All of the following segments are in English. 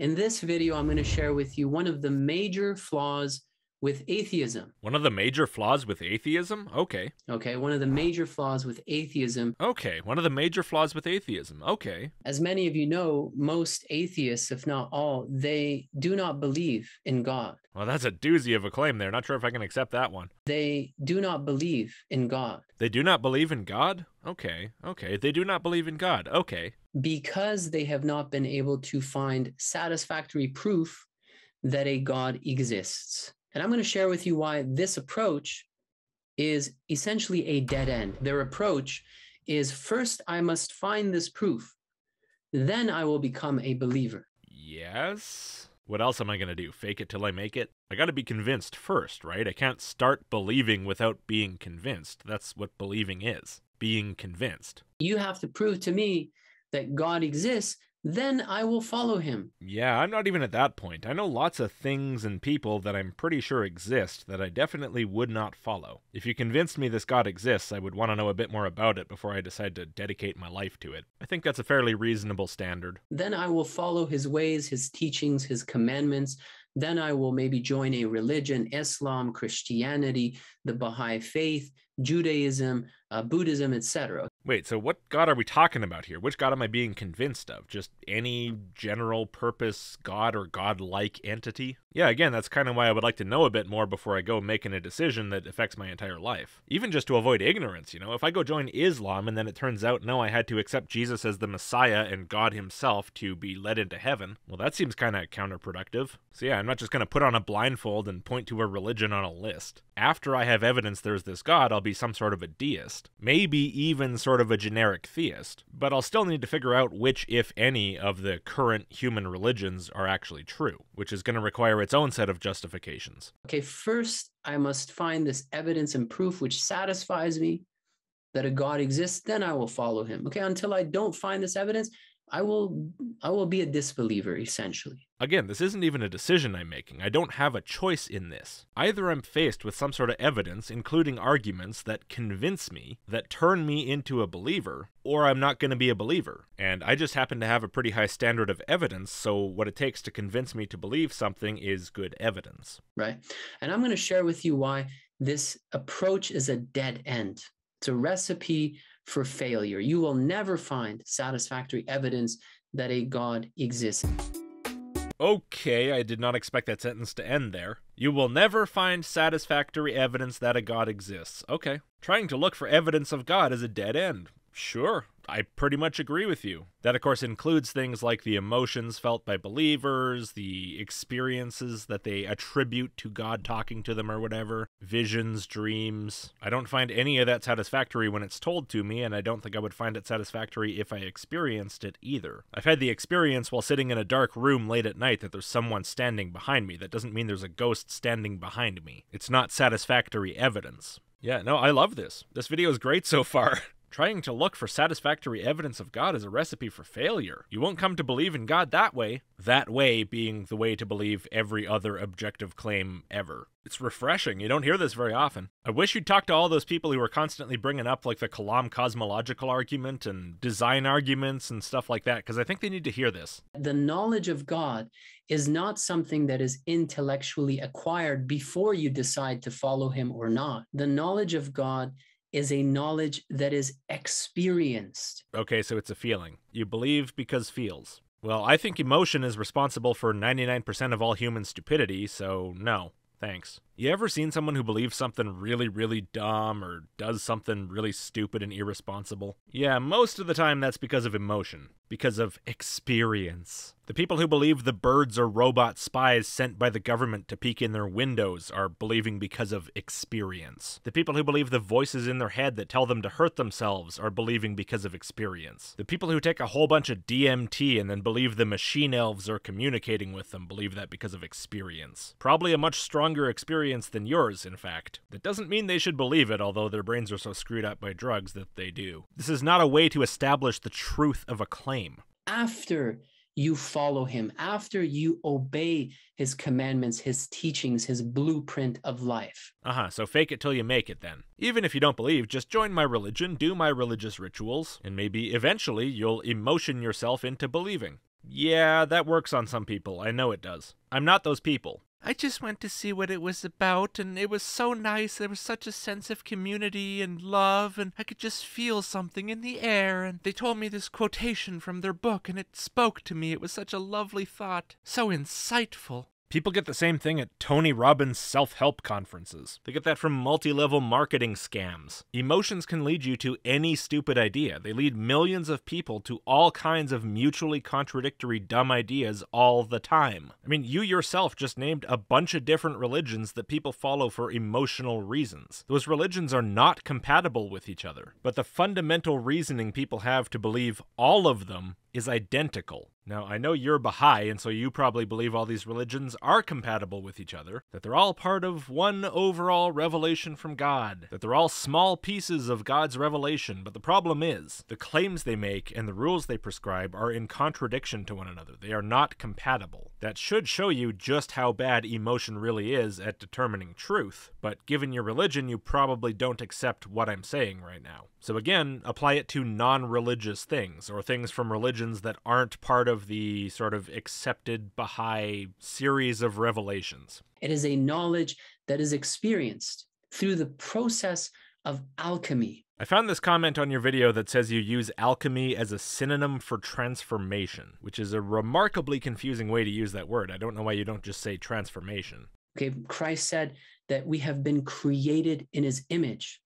In this video, I'm going to share with you one of the major flaws with atheism. One of the major flaws with atheism? Okay. Okay, one of the major flaws with atheism. Okay, one of the major flaws with atheism. Okay. As many of you know, most atheists, if not all, they do not believe in God. Well, that's a doozy of a claim there. Not sure if I can accept that one. They do not believe in God. They do not believe in God? Okay, okay. They do not believe in God. Okay. Because they have not been able to find satisfactory proof that a God exists. And I'm going to share with you why this approach is essentially a dead end. Their approach is first, I must find this proof, then I will become a believer. Yes. What else am I going to do? Fake it till I make it? I got to be convinced first, right? I can't start believing without being convinced. That's what believing is being convinced. You have to prove to me that God exists then I will follow him. Yeah, I'm not even at that point. I know lots of things and people that I'm pretty sure exist that I definitely would not follow. If you convinced me this God exists, I would want to know a bit more about it before I decide to dedicate my life to it. I think that's a fairly reasonable standard. Then I will follow his ways, his teachings, his commandments. Then I will maybe join a religion, Islam, Christianity, the Baha'i faith, Judaism, uh, Buddhism, etc. Wait, so what God are we talking about here? Which God am I being convinced of? Just any general purpose God or God-like entity? Yeah, again, that's kind of why I would like to know a bit more before I go making a decision that affects my entire life. Even just to avoid ignorance, you know? If I go join Islam and then it turns out, no, I had to accept Jesus as the Messiah and God himself to be led into heaven, well, that seems kind of counterproductive. So yeah, I'm not just going to put on a blindfold and point to a religion on a list. After I have evidence there's this God, I'll be some sort of a deist. Maybe even sort of a generic theist. But I'll still need to figure out which, if any, of the current human religions are actually true, which is going to require its own set of justifications. Okay, first I must find this evidence and proof which satisfies me that a God exists, then I will follow him. Okay, until I don't find this evidence, I will I will be a disbeliever essentially. Again, this isn't even a decision I'm making. I don't have a choice in this. Either I'm faced with some sort of evidence, including arguments that convince me, that turn me into a believer, or I'm not going to be a believer. And I just happen to have a pretty high standard of evidence, so what it takes to convince me to believe something is good evidence. Right. And I'm going to share with you why this approach is a dead end. It's a recipe for failure. You will never find satisfactory evidence that a God exists. Okay, I did not expect that sentence to end there. You will never find satisfactory evidence that a God exists. Okay. Trying to look for evidence of God is a dead end. Sure, I pretty much agree with you. That, of course, includes things like the emotions felt by believers, the experiences that they attribute to God talking to them or whatever, visions, dreams. I don't find any of that satisfactory when it's told to me, and I don't think I would find it satisfactory if I experienced it either. I've had the experience while sitting in a dark room late at night that there's someone standing behind me. That doesn't mean there's a ghost standing behind me. It's not satisfactory evidence. Yeah, no, I love this. This video is great so far. Trying to look for satisfactory evidence of God is a recipe for failure. You won't come to believe in God that way. That way being the way to believe every other objective claim ever. It's refreshing. You don't hear this very often. I wish you'd talk to all those people who are constantly bringing up like the Kalam cosmological argument and design arguments and stuff like that, because I think they need to hear this. The knowledge of God is not something that is intellectually acquired before you decide to follow him or not. The knowledge of God is a knowledge that is experienced. Okay, so it's a feeling. You believe because feels. Well, I think emotion is responsible for 99% of all human stupidity, so no, thanks. You ever seen someone who believes something really, really dumb or does something really stupid and irresponsible? Yeah, most of the time that's because of emotion, because of experience. The people who believe the birds are robot spies sent by the government to peek in their windows are believing because of experience. The people who believe the voices in their head that tell them to hurt themselves are believing because of experience. The people who take a whole bunch of DMT and then believe the machine elves are communicating with them believe that because of experience. Probably a much stronger experience experience than yours, in fact. That doesn't mean they should believe it, although their brains are so screwed up by drugs that they do. This is not a way to establish the truth of a claim. After you follow him, after you obey his commandments, his teachings, his blueprint of life. Uh huh. So fake it till you make it then. Even if you don't believe, just join my religion, do my religious rituals, and maybe eventually you'll emotion yourself into believing. Yeah, that works on some people. I know it does. I'm not those people. I just went to see what it was about, and it was so nice. There was such a sense of community and love, and I could just feel something in the air. And they told me this quotation from their book, and it spoke to me. It was such a lovely thought, so insightful. People get the same thing at Tony Robbins self help conferences. They get that from multi level marketing scams. Emotions can lead you to any stupid idea. They lead millions of people to all kinds of mutually contradictory dumb ideas all the time. I mean, you yourself just named a bunch of different religions that people follow for emotional reasons. Those religions are not compatible with each other, but the fundamental reasoning people have to believe all of them is identical. Now, I know you're Baha'i, and so you probably believe all these religions are compatible with each other, that they're all part of one overall revelation from God, that they're all small pieces of God's revelation. But the problem is, the claims they make and the rules they prescribe are in contradiction to one another. They are not compatible. That should show you just how bad emotion really is at determining truth, but given your religion, you probably don't accept what I'm saying right now. So again, apply it to non religious things, or things from religions that aren't part of the sort of accepted Baha'i series of revelations. It is a knowledge that is experienced through the process of alchemy. I found this comment on your video that says you use alchemy as a synonym for transformation, which is a remarkably confusing way to use that word. I don't know why you don't just say transformation. Okay, Christ said that we have been created in his image.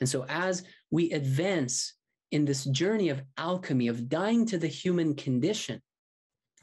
And so as we advance in this journey of alchemy, of dying to the human condition,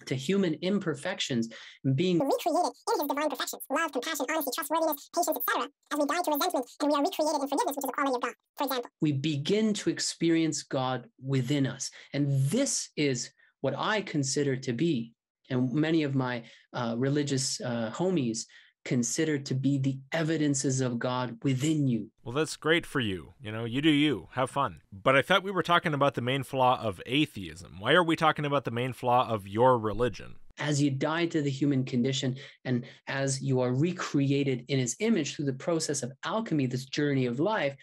to human imperfections, being recreated in his divine perfections love, compassion, honesty, trustworthiness, patience, etc. As we die to resentment and we are recreated in forgiveness, which is a quality of God, for example. We begin to experience God within us. And this is what I consider to be, and many of my uh, religious uh, homies considered to be the evidences of God within you. Well, that's great for you. You know, you do you. Have fun. But I thought we were talking about the main flaw of atheism. Why are we talking about the main flaw of your religion? As you die to the human condition and as you are recreated in his image through the process of alchemy, this journey of life,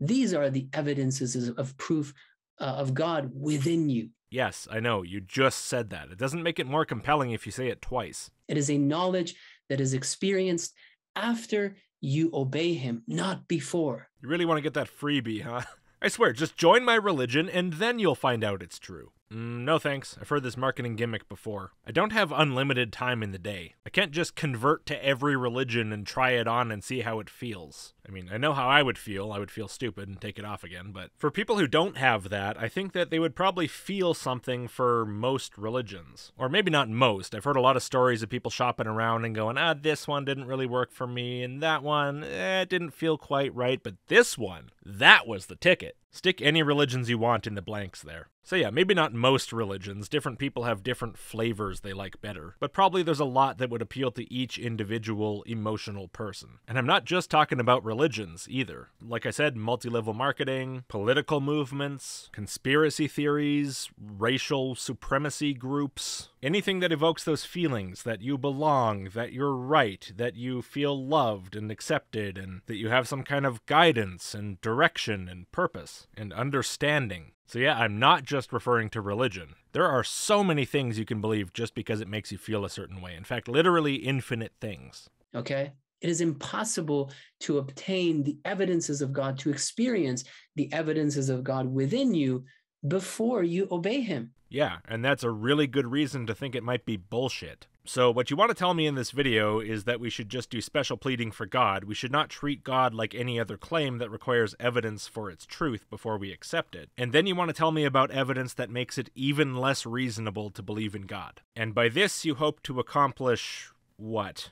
these are the evidences of proof uh, of God within you. Yes, I know. You just said that. It doesn't make it more compelling if you say it twice. It is a knowledge that is experienced after you obey him, not before. You really want to get that freebie, huh? I swear, just join my religion and then you'll find out it's true. Mm, no thanks. I've heard this marketing gimmick before. I don't have unlimited time in the day. I can't just convert to every religion and try it on and see how it feels. I mean, I know how I would feel. I would feel stupid and take it off again. But for people who don't have that, I think that they would probably feel something for most religions. Or maybe not most. I've heard a lot of stories of people shopping around and going, ah, this one didn't really work for me, and that one, eh, didn't feel quite right, but this one, that was the ticket. Stick any religions you want in the blanks there. So, yeah, maybe not most religions. Different people have different flavors they like better. But probably there's a lot that would appeal to each individual emotional person. And I'm not just talking about religions either. Like I said, multi level marketing, political movements, conspiracy theories, racial supremacy groups. Anything that evokes those feelings that you belong, that you're right, that you feel loved and accepted, and that you have some kind of guidance and direction and purpose and understanding. So, yeah, I'm not just referring to religion. There are so many things you can believe just because it makes you feel a certain way. In fact, literally infinite things. Okay? It is impossible to obtain the evidences of God, to experience the evidences of God within you before you obey Him. Yeah, and that's a really good reason to think it might be bullshit. So, what you want to tell me in this video is that we should just do special pleading for God. We should not treat God like any other claim that requires evidence for its truth before we accept it. And then you want to tell me about evidence that makes it even less reasonable to believe in God. And by this, you hope to accomplish what?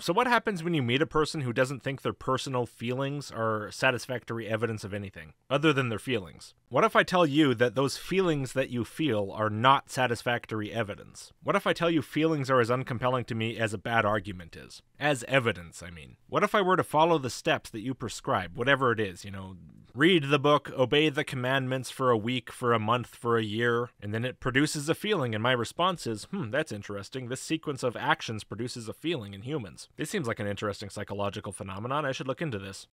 So, what happens when you meet a person who doesn't think their personal feelings are satisfactory evidence of anything, other than their feelings? What if I tell you that those feelings that you feel are not satisfactory evidence? What if I tell you feelings are as uncompelling to me as a bad argument is? As evidence, I mean. What if I were to follow the steps that you prescribe, whatever it is, you know, read the book, obey the commandments for a week, for a month, for a year, and then it produces a feeling, and my response is, hmm, that's interesting. This sequence of actions produces a feeling in humans. This seems like an interesting psychological phenomenon. I should look into this.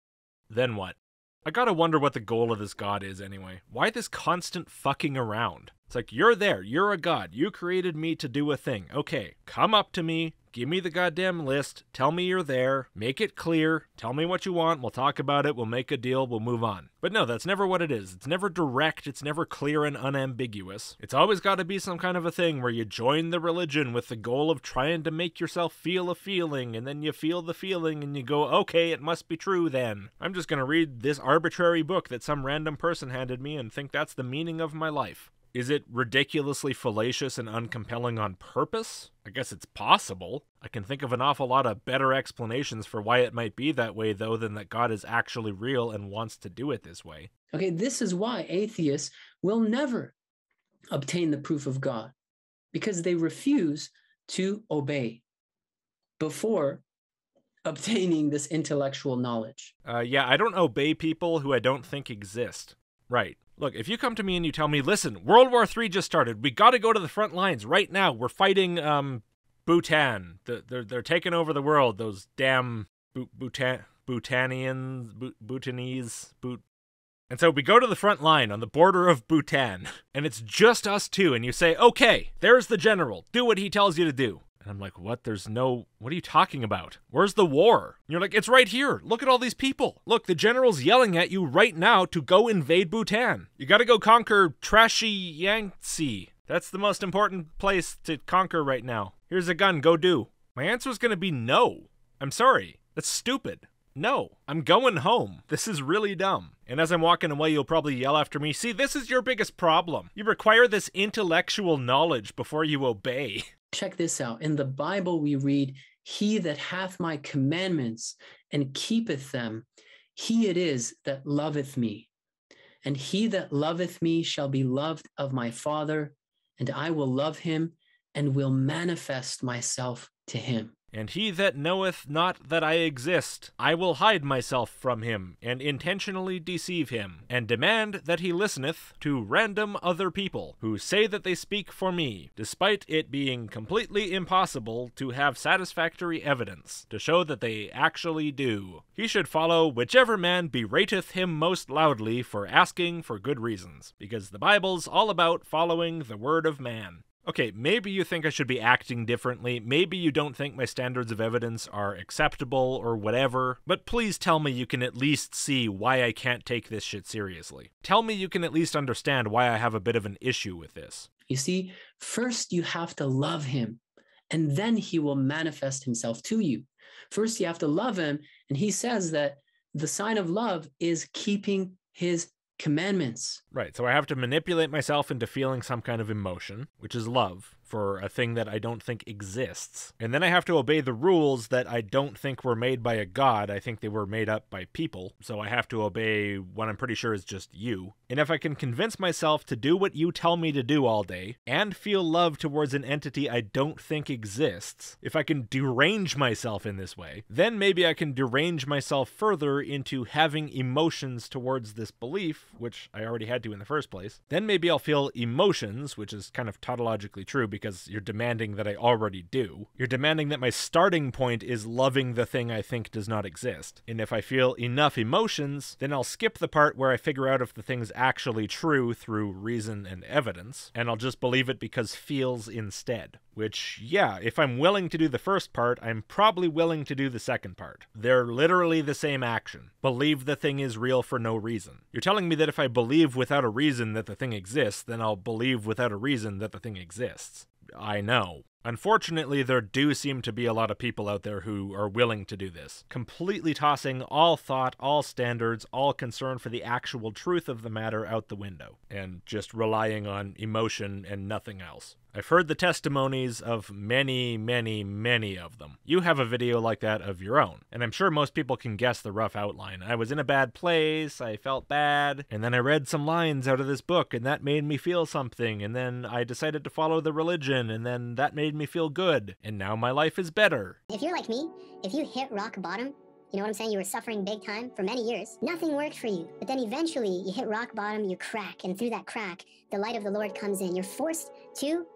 Then what? I gotta wonder what the goal of this god is anyway. Why this constant fucking around? It's like, you're there. You're a god. You created me to do a thing. Okay, come up to me. Give me the goddamn list. Tell me you're there. Make it clear. Tell me what you want. We'll talk about it. We'll make a deal. We'll move on. But no, that's never what it is. It's never direct. It's never clear and unambiguous. It's always got to be some kind of a thing where you join the religion with the goal of trying to make yourself feel a feeling, and then you feel the feeling and you go, okay, it must be true then. I'm just going to read this arbitrary book that some random person handed me and think that's the meaning of my life. Is it ridiculously fallacious and uncompelling on purpose? I guess it's possible. I can think of an awful lot of better explanations for why it might be that way, though, than that God is actually real and wants to do it this way. Okay, this is why atheists will never obtain the proof of God because they refuse to obey before obtaining this intellectual knowledge. Uh, yeah, I don't obey people who I don't think exist. Right. Look, if you come to me and you tell me, listen, World War III just started. We got to go to the front lines right now. We're fighting um, Bhutan. The, they're, they're taking over the world. Those damn Bhutan, Bhutanians, Bhutanese, Bhut. And so we go to the front line on the border of Bhutan, and it's just us two. And you say, okay, there's the general. Do what he tells you to do. And I'm like, what? There's no. What are you talking about? Where's the war? And you're like, it's right here. Look at all these people. Look, the general's yelling at you right now to go invade Bhutan. You gotta go conquer Trashi Yangtse. That's the most important place to conquer right now. Here's a gun, go do. My answer is gonna be no. I'm sorry. That's stupid. No, I'm going home. This is really dumb. And as I'm walking away, you'll probably yell after me, See, this is your biggest problem. You require this intellectual knowledge before you obey. Check this out. In the Bible, we read, He that hath my commandments and keepeth them, he it is that loveth me. And he that loveth me shall be loved of my Father, and I will love him and will manifest myself to him. And he that knoweth not that I exist, I will hide myself from him, and intentionally deceive him, and demand that he listeneth to random other people, who say that they speak for me, despite it being completely impossible to have satisfactory evidence to show that they actually do. He should follow whichever man berateth him most loudly for asking for good reasons, because the Bible's all about following the word of man. Okay, maybe you think I should be acting differently. Maybe you don't think my standards of evidence are acceptable or whatever. But please tell me you can at least see why I can't take this shit seriously. Tell me you can at least understand why I have a bit of an issue with this. You see, first you have to love him, and then he will manifest himself to you. First, you have to love him, and he says that the sign of love is keeping his commandments. Right. So I have to manipulate myself into feeling some kind of emotion, which is love, for a thing that I don't think exists. And then I have to obey the rules that I don't think were made by a god. I think they were made up by people. So I have to obey what I'm pretty sure is just you. And if I can convince myself to do what you tell me to do all day and feel love towards an entity I don't think exists, if I can derange myself in this way, then maybe I can derange myself further into having emotions towards this belief, which I already had to in the first place. Then maybe I'll feel emotions, which is kind of tautologically true because you're demanding that I already do. You're demanding that my starting point is loving the thing I think does not exist. And if I feel enough emotions, then I'll skip the part where I figure out if the thing's actually true through reason and evidence, and I'll just believe it because feels instead. Which, yeah, if I'm willing to do the first part, I'm probably willing to do the second part. They're literally the same action. Believe the thing is real for no reason. You're telling me that if I believe without a reason that the thing exists, then I'll believe without a reason that the thing exists. I know. Unfortunately, there do seem to be a lot of people out there who are willing to do this, completely tossing all thought, all standards, all concern for the actual truth of the matter out the window, and just relying on emotion and nothing else. I've heard the testimonies of many, many, many of them. You have a video like that of your own, and I'm sure most people can guess the rough outline. I was in a bad place, I felt bad, and then I read some lines out of this book, and that made me feel something, and then I decided to follow the religion, and then that made me feel good, and now my life is better. If you're like me, if you hit rock bottom, you know what I'm saying? You were suffering big time for many years. Nothing worked for you. But then eventually you hit rock bottom, you crack, and through that crack, the light of the Lord comes in. You're forced to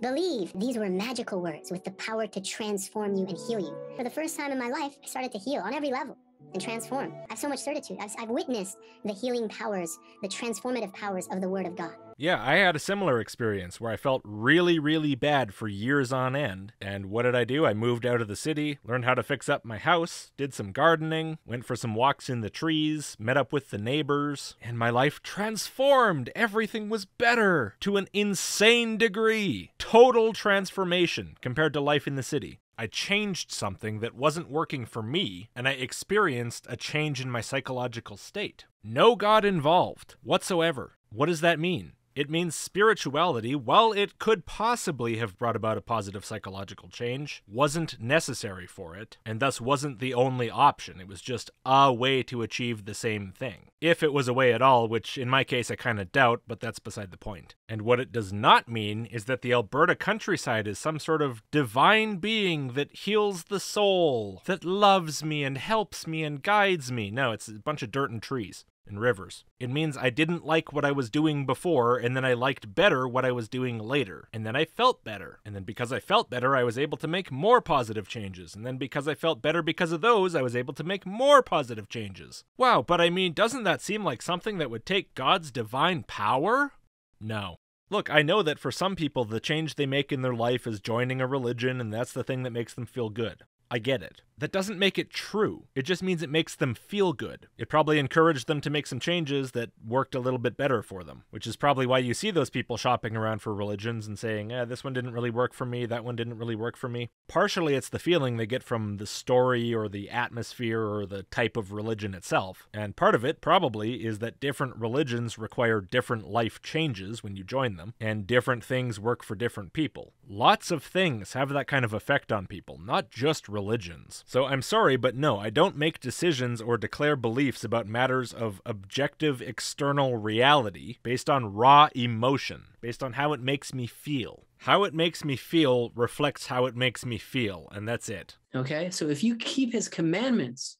Believe. These were magical words with the power to transform you and heal you. For the first time in my life, I started to heal on every level and transform. I have so much certitude. I've, I've witnessed the healing powers, the transformative powers of the Word of God. Yeah, I had a similar experience where I felt really, really bad for years on end. And what did I do? I moved out of the city, learned how to fix up my house, did some gardening, went for some walks in the trees, met up with the neighbors, and my life transformed. Everything was better to an insane degree. Total transformation compared to life in the city. I changed something that wasn't working for me, and I experienced a change in my psychological state. No God involved whatsoever. What does that mean? It means spirituality, while it could possibly have brought about a positive psychological change, wasn't necessary for it, and thus wasn't the only option. It was just a way to achieve the same thing. If it was a way at all, which in my case I kind of doubt, but that's beside the point. And what it does not mean is that the Alberta countryside is some sort of divine being that heals the soul, that loves me and helps me and guides me. No, it's a bunch of dirt and trees and rivers. It means I didn't like what I was doing before, and then I liked better what I was doing later. And then I felt better. And then because I felt better, I was able to make more positive changes. And then because I felt better because of those, I was able to make more positive changes. Wow, but I mean, doesn't that seem like something that would take God's divine power? No. Look, I know that for some people, the change they make in their life is joining a religion, and that's the thing that makes them feel good. I get it. That doesn't make it true. It just means it makes them feel good. It probably encouraged them to make some changes that worked a little bit better for them, which is probably why you see those people shopping around for religions and saying, eh, this one didn't really work for me, that one didn't really work for me. Partially, it's the feeling they get from the story or the atmosphere or the type of religion itself. And part of it, probably, is that different religions require different life changes when you join them, and different things work for different people. Lots of things have that kind of effect on people, not just religions. So I'm sorry, but no, I don't make decisions or declare beliefs about matters of objective external reality based on raw emotion, based on how it makes me feel. How it makes me feel reflects how it makes me feel, and that's it. Okay. So if you keep his commandments,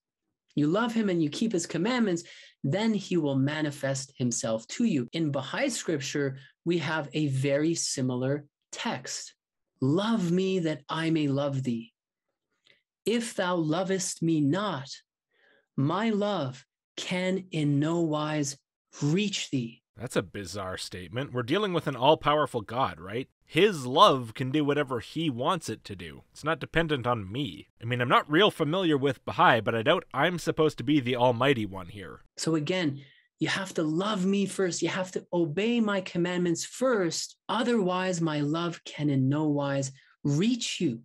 you love him and you keep his commandments, then he will manifest himself to you. In Baha'i scripture, we have a very similar text Love me that I may love thee. If thou lovest me not, my love can in no wise reach thee. That's a bizarre statement. We're dealing with an all powerful God, right? His love can do whatever he wants it to do. It's not dependent on me. I mean, I'm not real familiar with Baha'i, but I doubt I'm supposed to be the almighty one here. So again, you have to love me first. You have to obey my commandments first. Otherwise, my love can in no wise reach you.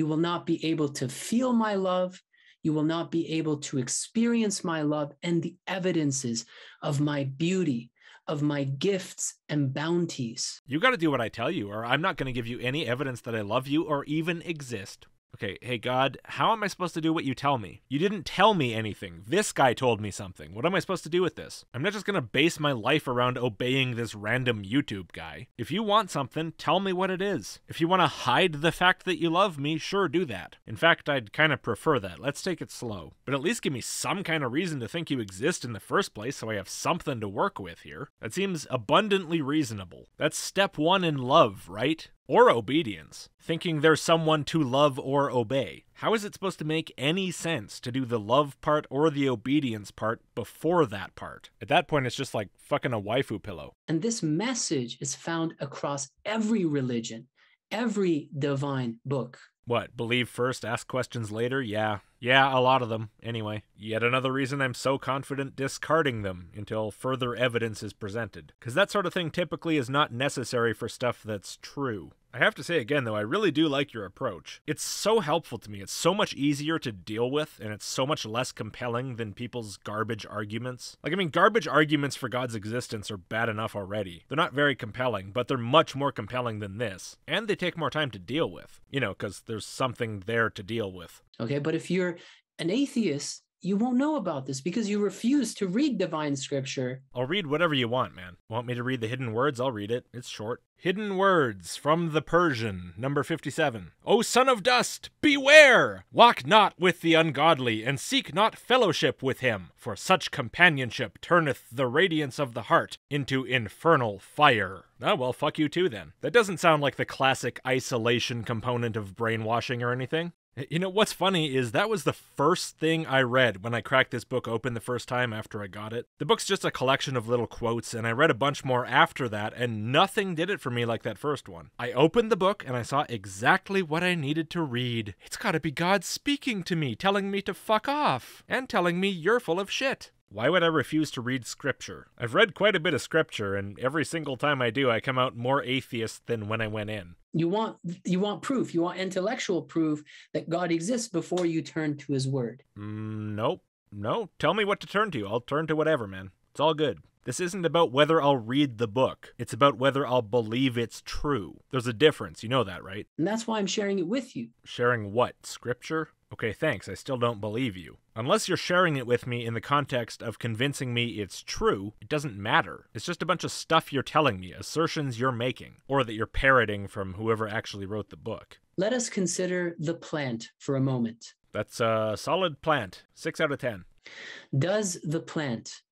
You will not be able to feel my love. You will not be able to experience my love and the evidences of my beauty, of my gifts and bounties. You got to do what I tell you, or I'm not going to give you any evidence that I love you or even exist. Okay, hey God, how am I supposed to do what you tell me? You didn't tell me anything. This guy told me something. What am I supposed to do with this? I'm not just gonna base my life around obeying this random YouTube guy. If you want something, tell me what it is. If you wanna hide the fact that you love me, sure, do that. In fact, I'd kinda prefer that. Let's take it slow. But at least give me some kind of reason to think you exist in the first place so I have something to work with here. That seems abundantly reasonable. That's step one in love, right? Or obedience, thinking there's someone to love or obey. How is it supposed to make any sense to do the love part or the obedience part before that part? At that point, it's just like fucking a waifu pillow. And this message is found across every religion, every divine book. What, believe first, ask questions later? Yeah. Yeah, a lot of them, anyway. Yet another reason I'm so confident discarding them until further evidence is presented. Because that sort of thing typically is not necessary for stuff that's true. I have to say again, though, I really do like your approach. It's so helpful to me. It's so much easier to deal with, and it's so much less compelling than people's garbage arguments. Like, I mean, garbage arguments for God's existence are bad enough already. They're not very compelling, but they're much more compelling than this. And they take more time to deal with, you know, because there's something there to deal with. Okay, but if you're an atheist, you won't know about this because you refuse to read divine scripture. I'll read whatever you want, man. Want me to read the hidden words? I'll read it. It's short. Hidden words from the Persian, number 57. O son of dust, beware! Walk not with the ungodly, and seek not fellowship with him, for such companionship turneth the radiance of the heart into infernal fire. Oh, well, fuck you too then. That doesn't sound like the classic isolation component of brainwashing or anything. Eh, you know, what's funny is that was the first thing I read when I cracked this book open the first time after I got it. The book's just a collection of little quotes, and I read a bunch more after that, and nothing did it for me like that first one. I opened the book and I saw exactly what I needed to read. It's gotta be God speaking to me, telling me to fuck off, and telling me you're full of shit. Why would I refuse to read scripture? I've read quite a bit of scripture, and every single time I do, I come out more atheist than when I went in. You want you want proof. You want intellectual proof that God exists before you turn to His Word. Mm, nope. No. Tell me what to turn to. I'll turn to whatever, man. It's all good. This isn't about whether I'll read the book. It's about whether I'll believe it's true. There's a difference. You know that, right? And that's why I'm sharing it with you. Sharing what? Scripture? Okay, thanks. I still don't believe you. Unless you're sharing it with me in the context of convincing me it's true, it doesn't matter. It's just a bunch of stuff you're telling me, assertions you're making, or that you're parroting from whoever actually wrote the book. Let us consider the plant for a moment. That's a solid plant. 6 out of 10. Does the plant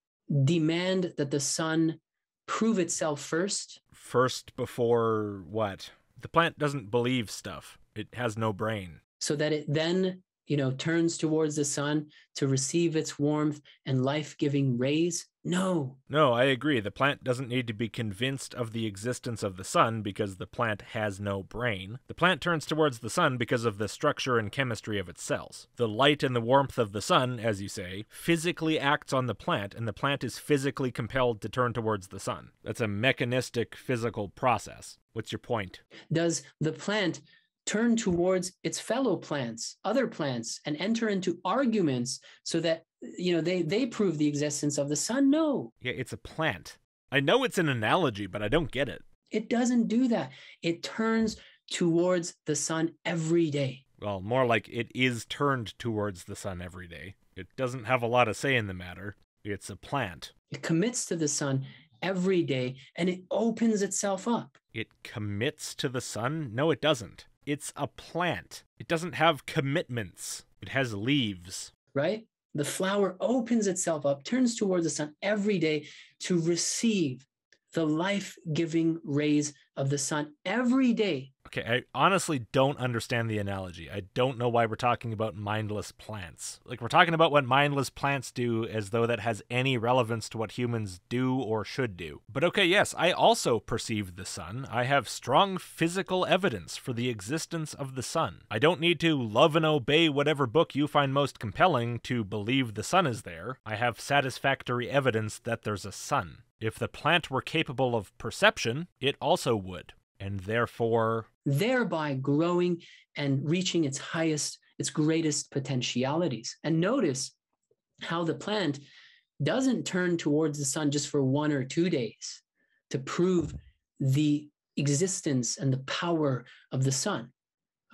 demand that the sun prove itself first? First before what? The plant doesn't believe stuff. It has no brain so that it then you know turns towards the sun to receive its warmth and life-giving rays? No. No i agree. The plant doesn't need to be convinced of the existence of the sun because the plant has no brain. The plant turns towards the sun because of the structure and chemistry of its cells. The light and the warmth of the sun as you say physically acts on the plant and the plant is physically compelled to turn towards the sun. That's a mechanistic physical process. What's your point? Does the plant turn towards its fellow plants, other plants, and enter into arguments so that you know they they prove the existence of the sun? No. Yeah, it's a plant. I know it's an analogy, but I don't get it. It doesn't do that. It turns towards the sun every day. Well, more like it is turned towards the sun every day. It doesn't have a lot of say in the matter. It's a plant. It commits to the sun every day and it opens itself up. It commits to the sun? No, it doesn't. It's a plant. It doesn't have commitments. It has leaves. Right? The flower opens itself up, turns towards the sun every day to receive the life giving rays of the sun every day Okay, I honestly don't understand the analogy. I don't know why we're talking about mindless plants. Like, we're talking about what mindless plants do as though that has any relevance to what humans do or should do. But okay, yes, I also perceive the sun. I have strong physical evidence for the existence of the sun. I don't need to love and obey whatever book you find most compelling to believe the sun is there. I have satisfactory evidence that there's a sun. If the plant were capable of perception, it also would and therefore thereby growing and reaching its highest its greatest potentialities. And notice how the plant doesn't turn towards the sun just for one or two days to prove the existence and the power of the sun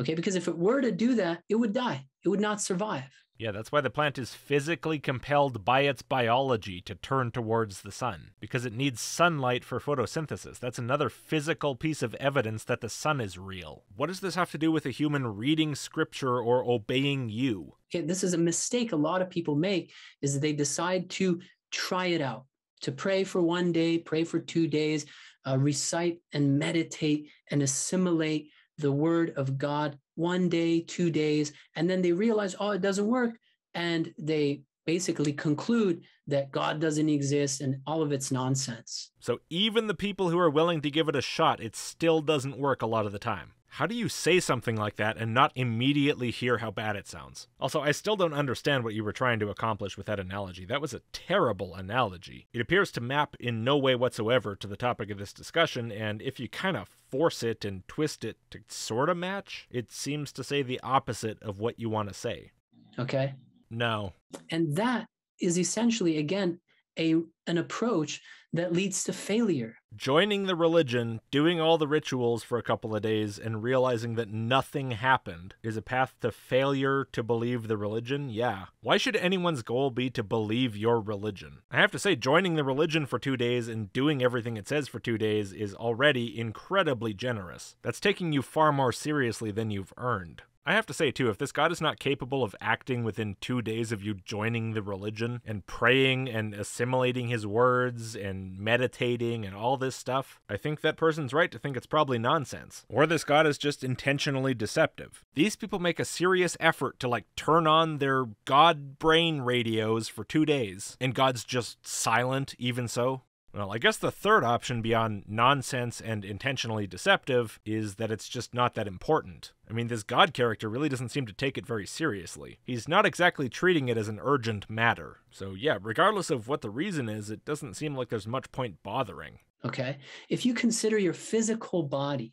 okay? Because if it were to do that it would die. It would not survive yeah, that's why the plant is physically compelled by its biology to turn towards the sun, because it needs sunlight for photosynthesis. That's another physical piece of evidence that the sun is real. What does this have to do with a human reading scripture or obeying you? Okay, this is a mistake a lot of people make is that they decide to try it out, to pray for one day, pray for two days, uh, recite and meditate and assimilate the word of God one day, two days, and then they realize, oh, it doesn't work. And they basically conclude that God doesn't exist and all of it's nonsense. So even the people who are willing to give it a shot, it still doesn't work a lot of the time. How do you say something like that and not immediately hear how bad it sounds? Also, I still don't understand what you were trying to accomplish with that analogy. That was a terrible analogy. It appears to map in no way whatsoever to the topic of this discussion, and if you kind of force it and twist it to sort of match, it seems to say the opposite of what you want to say. Okay. No. And that is essentially, again, a an approach that leads to failure. Joining the religion, doing all the rituals for a couple of days, and realizing that nothing happened is a path to failure to believe the religion? Yeah. Why should anyone's goal be to believe your religion? I have to say, joining the religion for two days and doing everything it says for two days is already incredibly generous. That's taking you far more seriously than you've earned. I have to say, too, if this God is not capable of acting within two days of you joining the religion and praying and assimilating his words and meditating and all this stuff, I think that person's right to think it's probably nonsense. Or this God is just intentionally deceptive. These people make a serious effort to, like, turn on their God brain radios for two days, and God's just silent, even so. Well, I guess the third option beyond nonsense and intentionally deceptive is that it's just not that important. I mean, this God character really doesn't seem to take it very seriously. He's not exactly treating it as an urgent matter. So, yeah, regardless of what the reason is, it doesn't seem like there's much point bothering. Okay. If you consider your physical body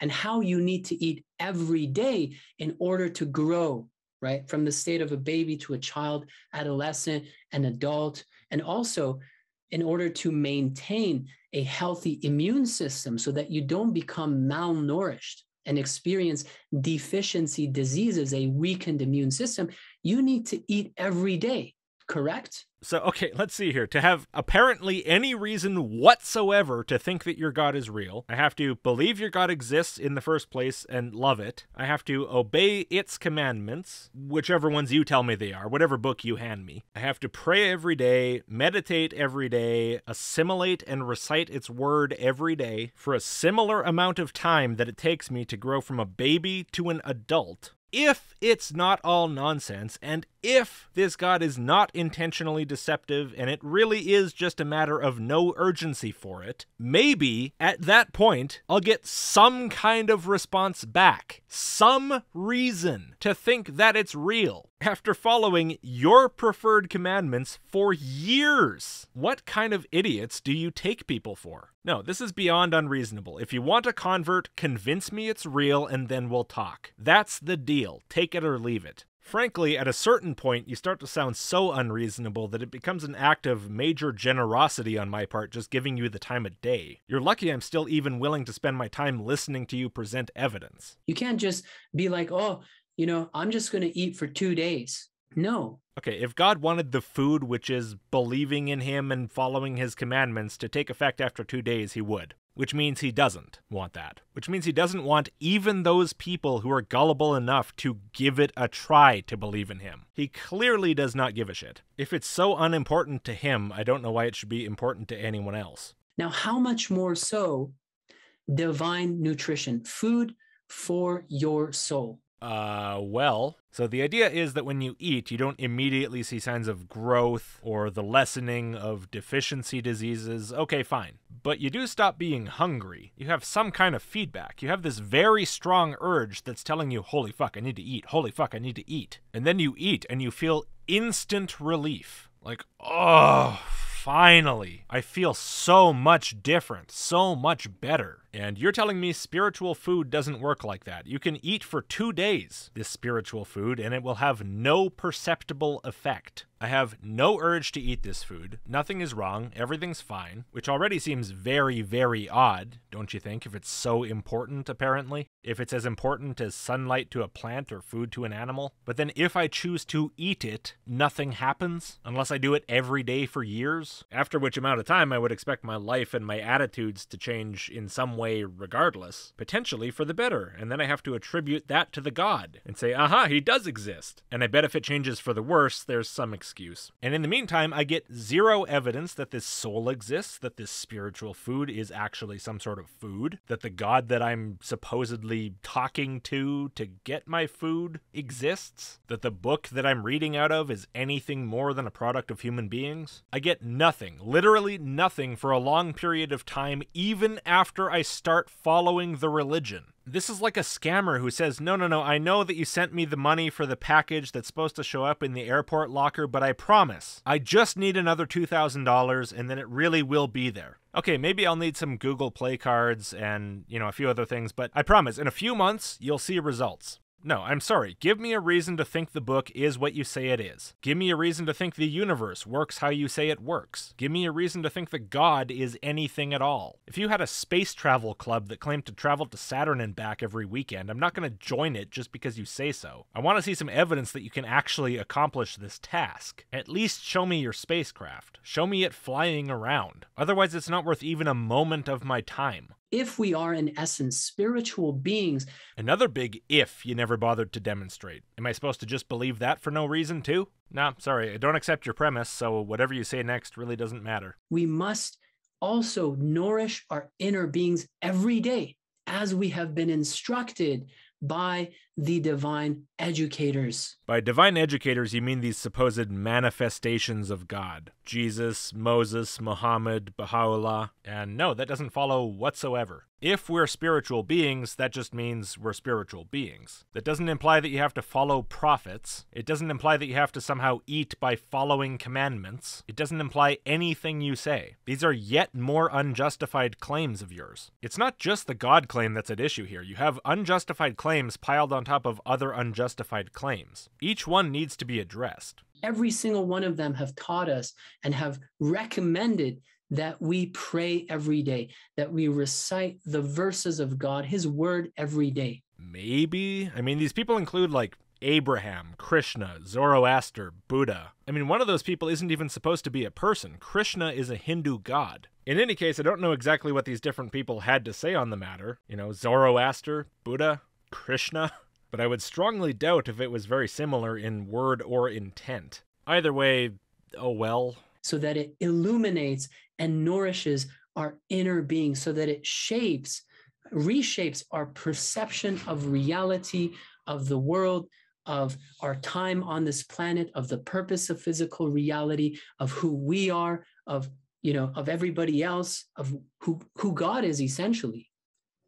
and how you need to eat every day in order to grow, right? From the state of a baby to a child, adolescent, an adult, and also in order to maintain a healthy immune system so that you don't become malnourished and experience deficiency diseases, a weakened immune system, you need to eat every day, correct? So, okay, let's see here. To have apparently any reason whatsoever to think that your God is real, I have to believe your God exists in the first place and love it. I have to obey its commandments, whichever ones you tell me they are, whatever book you hand me. I have to pray every day, meditate every day, assimilate and recite its word every day for a similar amount of time that it takes me to grow from a baby to an adult if it's not all nonsense, and if this God is not intentionally deceptive and it really is just a matter of no urgency for it, maybe at that point I'll get some kind of response back. Some reason to think that it's real after following your preferred commandments for years. What kind of idiots do you take people for? No, this is beyond unreasonable. If you want a convert, convince me it's real and then we'll talk. That's the deal. Take it or leave it. Frankly, at a certain point, you start to sound so unreasonable that it becomes an act of major generosity on my part just giving you the time of day. You're lucky I'm still even willing to spend my time listening to you present evidence. You can't just be like, oh, you know, I'm just going to eat for two days. No. Okay, if God wanted the food, which is believing in Him and following His commandments, to take effect after two days, He would. Which means He doesn't want that. Which means He doesn't want even those people who are gullible enough to give it a try to believe in Him. He clearly does not give a shit. If it's so unimportant to Him, I don't know why it should be important to anyone else. Now, how much more so divine nutrition, food for your soul? Uh, well, so the idea is that when you eat, you don't immediately see signs of growth or the lessening of deficiency diseases. Okay, fine. But you do stop being hungry. You have some kind of feedback. You have this very strong urge that's telling you, holy fuck, I need to eat. Holy fuck, I need to eat. And then you eat and you feel instant relief. Like, oh, finally. I feel so much different, so much better. And you're telling me spiritual food doesn't work like that. You can eat for two days this spiritual food and it will have no perceptible effect. I have no urge to eat this food. Nothing is wrong. Everything's fine. Which already seems very, very odd, don't you think, if it's so important, apparently? If it's as important as sunlight to a plant or food to an animal? But then if I choose to eat it, nothing happens? Unless I do it every day for years? After which amount of time I would expect my life and my attitudes to change in some way regardless, potentially for the better. And then I have to attribute that to the god and say, aha, he does exist. And I bet if it changes for the worse, there's some excuse excuse. And in the meantime, I get zero evidence that this soul exists, that this spiritual food is actually some sort of food, that the God that I'm supposedly talking to to get my food exists, that the book that I'm reading out of is anything more than a product of human beings. I get nothing, literally nothing for a long period of time, even after I start following the religion. This is like a scammer who says, No, no, no, I know that you sent me the money for the package that's supposed to show up in the airport locker, but I promise, I just need another $2,000 and then it really will be there. Okay, maybe I'll need some Google Play cards and, you know, a few other things, but I promise, in a few months, you'll see results. No, I'm sorry. Give me a reason to think the book is what you say it is. Give me a reason to think the universe works how you say it works. Give me a reason to think that God is anything at all. If you had a space travel club that claimed to travel to Saturn and back every weekend, I'm not going to join it just because you say so. I want to see some evidence that you can actually accomplish this task. At least show me your spacecraft. Show me it flying around. Otherwise, it's not worth even a moment of my time. If we are in essence spiritual beings, Another big if you never bothered to demonstrate. Am I supposed to just believe that for no reason, too? Nah, sorry, I don't accept your premise, so whatever you say next really doesn't matter. we must also nourish our inner beings every day as we have been instructed by the divine educators. By divine educators, you mean these supposed manifestations of God Jesus, Moses, Muhammad, Baha'u'llah. And no, that doesn't follow whatsoever. If we're spiritual beings, that just means we're spiritual beings. That doesn't imply that you have to follow prophets. It doesn't imply that you have to somehow eat by following commandments. It doesn't imply anything you say. These are yet more unjustified claims of yours. It's not just the God claim that's at issue here. You have unjustified claims piled on top of other unjustified claims. Each one needs to be addressed. Every single one of them have taught us and have recommended that we pray every day, that we recite the verses of God, His word every day. Maybe. I mean, these people include like Abraham, Krishna, Zoroaster, Buddha. I mean, one of those people isn't even supposed to be a person. Krishna is a Hindu god. In any case, I don't know exactly what these different people had to say on the matter. You know, Zoroaster, Buddha, Krishna. But I would strongly doubt if it was very similar in word or intent. Either way, oh well. So that it illuminates and nourishes our inner being, so that it shapes, reshapes our perception of reality, of the world, of our time on this planet, of the purpose of physical reality, of who we are, of you know, of everybody else, of who who God is essentially,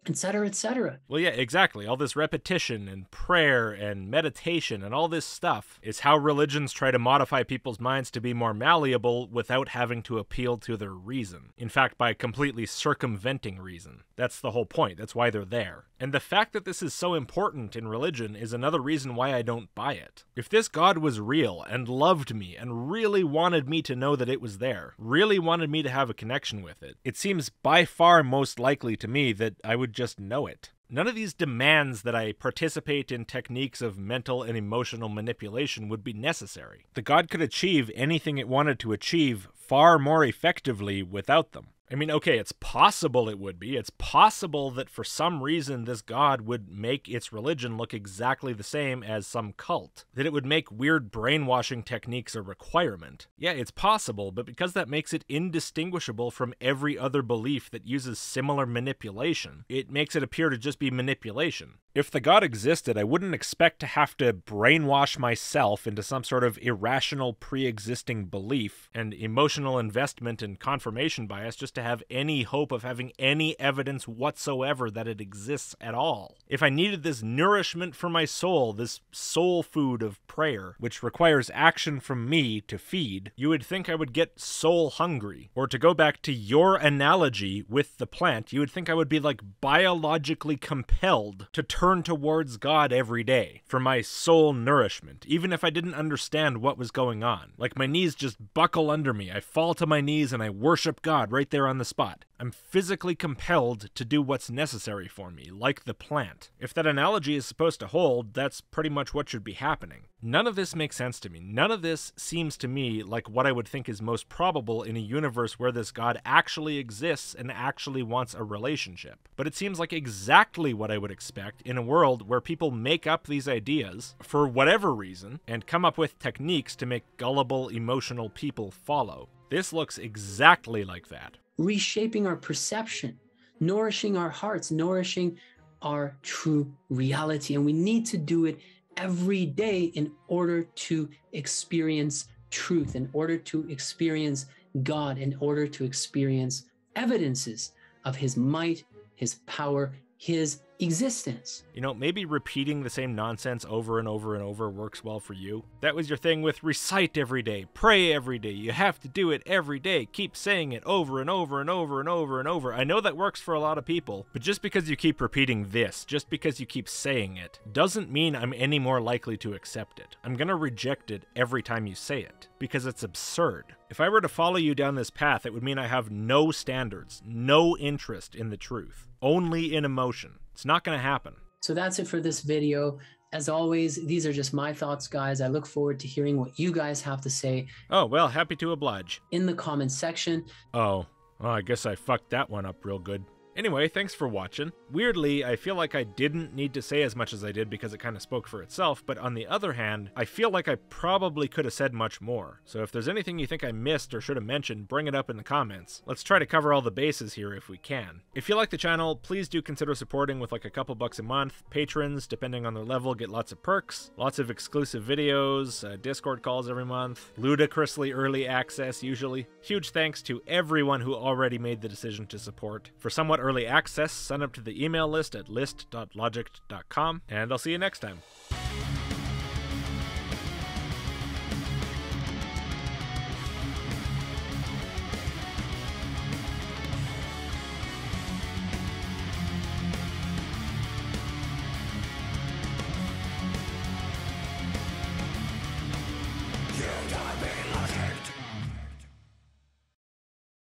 et cetera, et cetera. Well, yeah, exactly. All this repetition and prayer and meditation and all this stuff is how religions try to modify people's minds to be more malleable without having to appeal to their reason. In fact, by completely circumventing reason. That's the whole point. That's why they're there. And the fact that this is so important in religion is another reason why I don't buy it. If this God was real and loved me and really wanted me to know that it was there, really wanted me to have a connection with it, it seems by far most likely to me that I would just know it. None of these demands that I participate in techniques of mental and emotional manipulation would be necessary. The God could achieve anything it wanted to achieve far more effectively without them. I mean, okay, it's possible it would be. It's possible that for some reason this god would make its religion look exactly the same as some cult. That it would make weird brainwashing techniques a requirement. Yeah, it's possible, but because that makes it indistinguishable from every other belief that uses similar manipulation, it makes it appear to just be manipulation. If the god existed, I wouldn't expect to have to brainwash myself into some sort of irrational pre existing belief and emotional investment and confirmation bias just to have any hope of having any evidence whatsoever that it exists at all. If I needed this nourishment for my soul, this soul food of prayer, which requires action from me to feed, you would think I would get soul hungry. Or to go back to your analogy with the plant, you would think I would be like biologically compelled to turn towards God every day for my soul nourishment, even if I didn't understand what was going on. Like my knees just buckle under me. I fall to my knees and I worship God right there on the spot. I'm physically compelled to do what's necessary for me, like the plant. If that analogy is supposed to hold, that's pretty much what should be happening. None of this makes sense to me. None of this seems to me like what I would think is most probable in a universe where this God actually exists and actually wants a relationship. But it seems like exactly what I would expect in a world where people make up these ideas for whatever reason and come up with techniques to make gullible, emotional people follow. This looks exactly like that. reshaping our perception, nourishing our hearts, nourishing our true reality. And we need to do it every day in order to experience truth, in order to experience God, in order to experience evidences of His might, His power, His existence. You know, maybe repeating the same nonsense over and over and over works well for you. That was your thing with recite every day, pray every day. You have to do it every day. Keep saying it over and over and over and over and over. I know that works for a lot of people, but just because you keep repeating this, just because you keep saying it, doesn't mean I'm any more likely to accept it. I'm gonna reject it every time you say it, because it's absurd. If I were to follow you down this path, it would mean I have no standards, no interest in the truth, only in emotion. It's not going to happen. So that's it for this video. As always, these are just my thoughts, guys. I look forward to hearing what you guys have to say Oh, well, happy to oblige. in the comments section. Oh, well, I guess I fucked that one up real good. Anyway, thanks for watching. Weirdly, I feel like I didn't need to say as much as I did because it kind of spoke for itself, but on the other hand, I feel like I probably could have said much more. So if there's anything you think I missed or should have mentioned, bring it up in the comments. Let's try to cover all the bases here if we can. If you like the channel, please do consider supporting with like a couple bucks a month. Patrons, depending on their level, get lots of perks, lots of exclusive videos, uh, Discord calls every month, ludicrously early access usually. Huge thanks to everyone who already made the decision to support. For somewhat early access, sign up to the email list at list.logicked.com, and I'll see you next time.